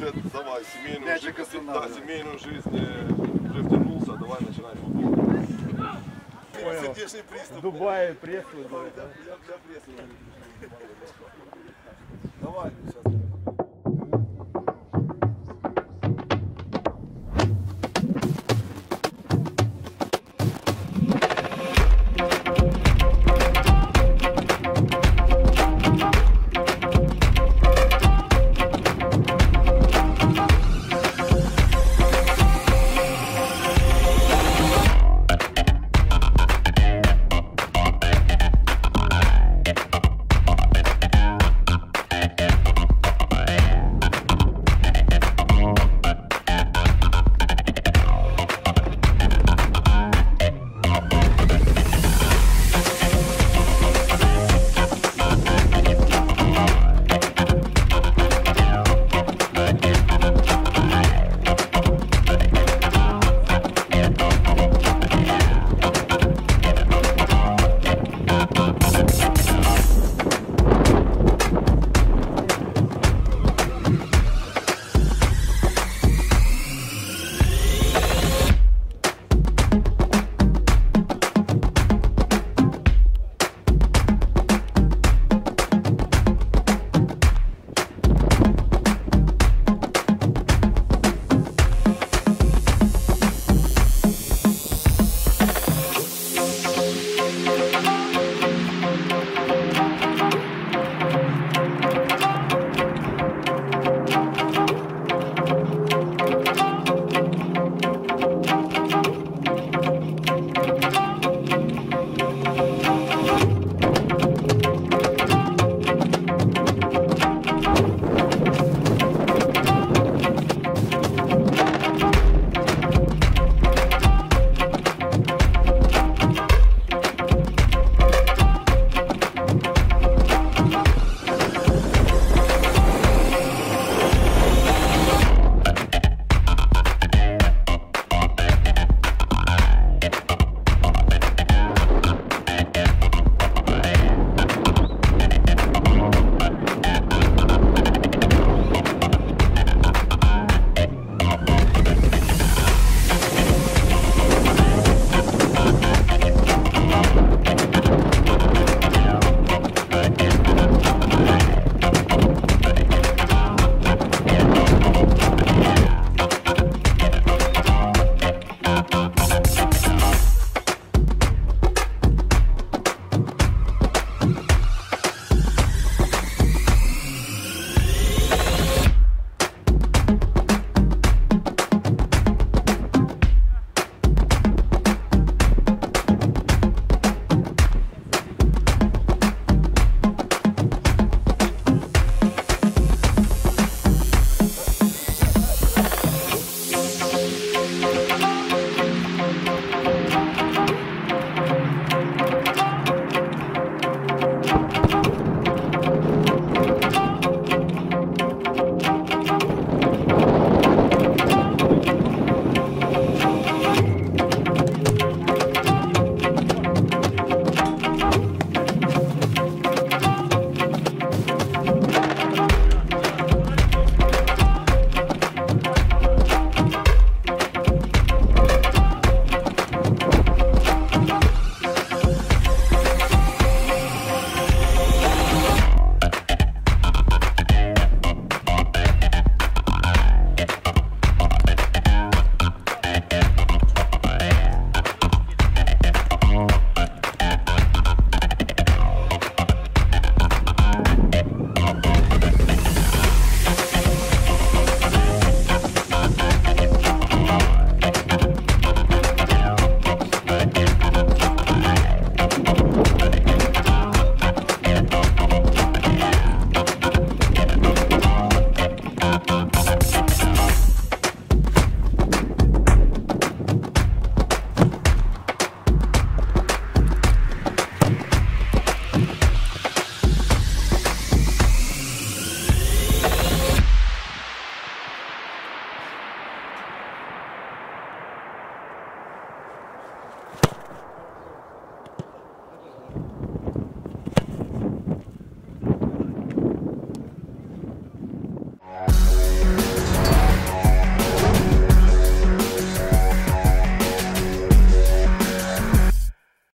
уже давай семейную Мячик жизнь, останавливает. да, семейную жизнь э, уже втянулся, давай начинай футбол. Понял. Сердечный приступ. Дубае пресс выдают, да? Я, я пресс. Давай, сейчас.